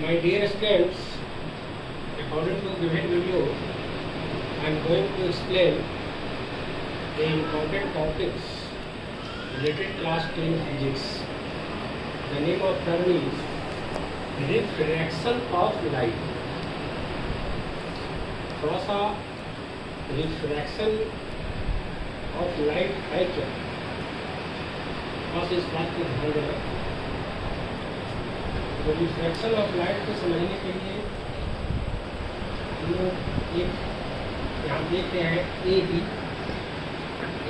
My dear students, according to given video, I am going to explain the important topics related class 10 physics. The name of term is refraction of light. थोड़ा सा refraction of light है क्या बस इस बात को ध्यान देना रिफ्रैक्शन ऑफ़ लाइट को समझने के लिए हम लोग एक, यहाँ देख रहे हैं ए बी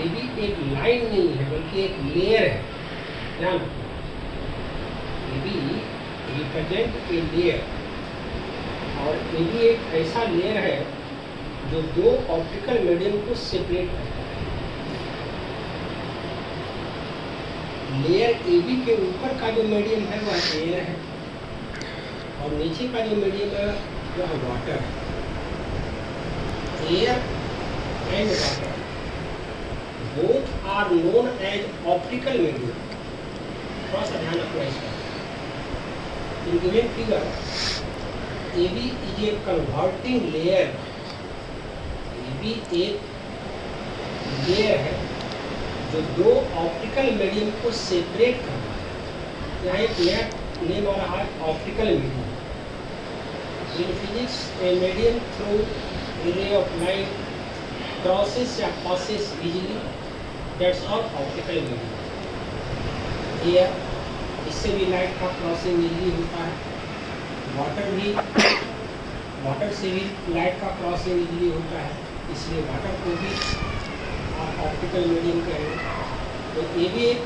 ए बी एक लाइन नहीं है, बल्कि एक लेयर है। ध्यान A B represent a layer और ए बी एक ऐसा लेयर है जो दो ऑप्टिकल मीडियम को सेपरेट करता है। लेयर ए बी के ऊपर का जो मीडियम है, वह एयर है। और नीचे का जो मीडियम है वह water air and water both are known as optical medium थोड़ा सा ध्यान रखना इसका। In given figure A B is a converting layer भी एक लेयर है जो दो ऑप्टिकल मीडियम को सेपरेट करता है। यहाँ एक नया नेम आ रहा है optical medium in physics a medium through ray of light crosses या passes easily that's all optical medium air इससे भी लाइट का क्रॉसिंग इजीली होता है। वाटर भी वाटर से भी लाइट का क्रॉसिंग इजीली होता है। इसलिए वाटर को भी आप ऑप्टिकल मीडियम कहेंगे तो ये भी एक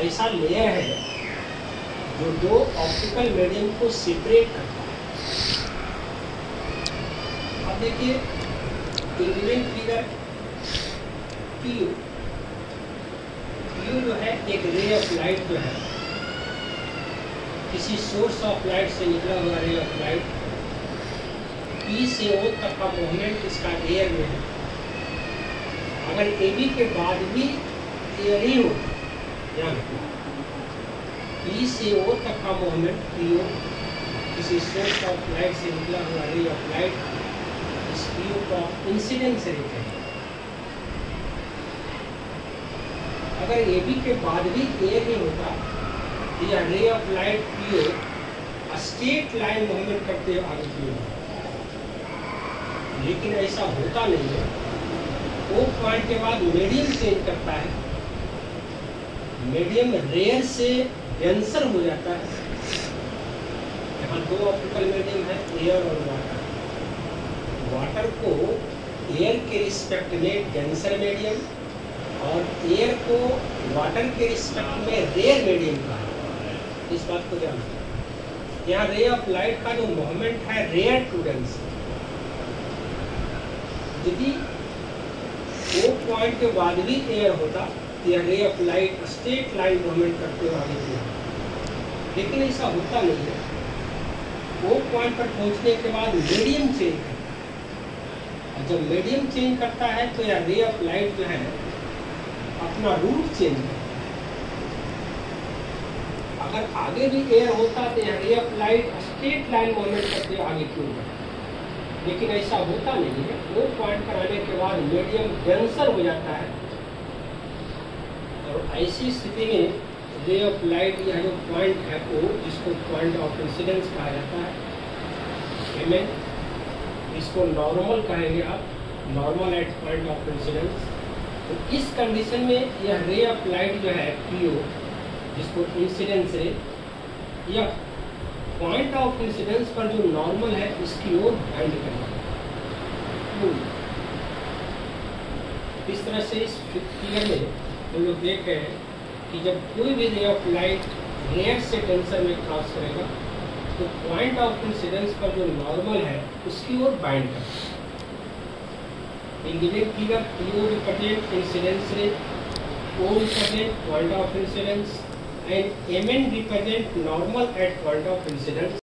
ऐसा लेयर है जो दो ऑप्टिकल मीडियम को सेपरेट करता है। अब देखिए इंग्लिन फिगर पीयू पीयू जो है, एक रे ऑफ़ लाइट जो है। किसी सोर्स ऑफ़ लाइट से निकला हुआ रे ऑफ़ लाइट पी से ओ तक का मूवमेंट इसका एयर में है। अगर ए बी के बाद भी एयर ही हो, ध्यान पी से ओ तक का मूवमेंट पी ओ किसी सोर्स ऑफ़ लाइट से निकला हुआ रे ऑफ़ लाइट ओ का इंसिडेंस रे है। अगर ए बी के बाद भी एयर नहीं होता यह ray of light P O straight line movement करते आगे की लेकिन ऐसा होता नहीं है। वो पॉइंट के बाद मीडियम चेंज करता है। मीडियम रेयर से डेंसर हो जाता है। यहाँ दो ऑप्टिकल मीडियम है एयर और वाटर वाटर को एयर के रिस्पेक्ट में डेंसर मीडियम और एयर को वाटर के रिस्पेक्ट में रेयर मीडियम का इस बात को ध्यान यहाँ रे ऑफ़ लाइट का जो मूवमेंट है रेयर टू डेंसर यदि वो पॉइंट के बाद भी एयर होता तो यह ray of light straight line movement करते हुए लेकिन ऐसा होता नहीं है। वो पॉइंट पर पहुँचने के बाद मीडियम चेंज है। जब मीडियम चेंज करता है तो यह रे ऑफ़ लाइट जो है, अपना रूट चेंज करता है। अगर आगे भी एयर होता तो यह ray of light straight line movement करते आगे क्यों बढ़ता लेकिन ऐसा होता नहीं है। वो पॉइंट पर आने के बाद मीडियम डेंसर हो जाता है। और ऐसी स्थिति में रे ऑफ़ लाइट या जो पॉइंट है वो, जिसको पॉइंट ऑफ़ इंसिडेंस कहा जाता है एम इसको नॉर्मल कहेंगे आप normal at point of incidence तो इस कंडीशन में यह रे ऑफ़ लाइट जो है पीओ जिसको इंसिडेंस रे या पॉइंट ऑफ़ इंसिडेंस पर जो नॉर्मल है उसकी ओर बाइंड करना इस तरह से इस फिगर में हम लोग देख रहे हैं कि जब कोई भी रे ऑफ़ लाइट रेयर से टेंसर में क्रॉस करेगा तो पॉइंट ऑफ़ इंसिडेंस पर जो नॉर्मल है, उसकी ओर बाइंड करना। इंडिकेट फिगर पी ओ कटे incidence ray O represent point of incidence and M N represent normal at point of incidence